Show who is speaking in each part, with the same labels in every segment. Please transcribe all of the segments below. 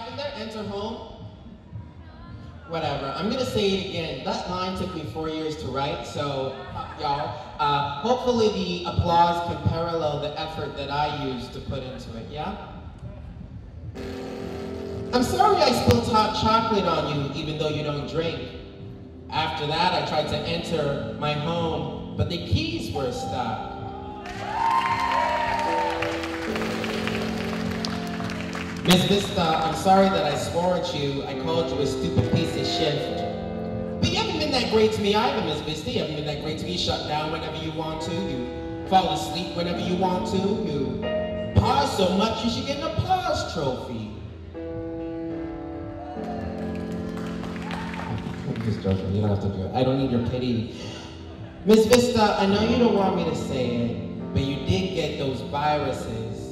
Speaker 1: Happened there? Enter home. Whatever. I'm gonna say it again. That line took me four years to write, so y'all. Uh, hopefully the applause can parallel the effort that I used to put into it. Yeah. I'm sorry I spilled hot chocolate on you, even though you don't drink. After that, I tried to enter my home, but the keys were stuck. Miss Vista, I'm sorry that I swore at you. I called you a stupid piece of shit. But you haven't been that great to me either, Miss Vista. You haven't been that great to me. Shut down whenever you want to. You fall asleep whenever you want to. You pause so much you should get an applause trophy. I'm just joking. You don't have to do it. I don't need your pity. Miss Vista, I know you don't want me to say it, but you did get those viruses.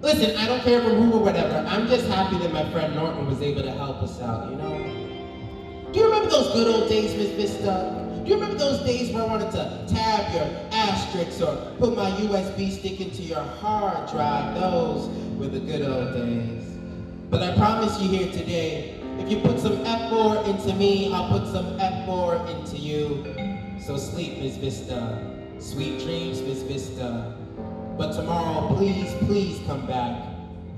Speaker 1: Listen, I don't care from who or whatever. I'm just happy that my friend Norton was able to help us out, you know? Do you remember those good old days, Miss Vista? Do you remember those days where I wanted to tab your asterisks or put my USB stick into your hard drive? Those were the good old days. But I promise you here today, if you put some F4 into me, I'll put some F4 into you. So sleep, Miss Vista. Sweet dreams, Miss Vista. But tomorrow, please, please come back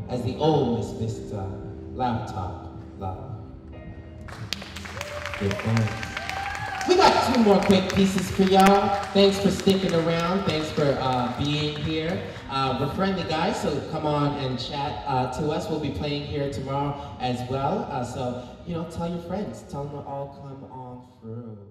Speaker 1: as the old Miss Vista laptop love. Good. We got two more quick pieces for y'all. Thanks for sticking around. Thanks for uh, being here. Uh, we're friendly guys, so come on and chat uh, to us. We'll be playing here tomorrow as well. Uh, so, you know, tell your friends. Tell them to all come on through.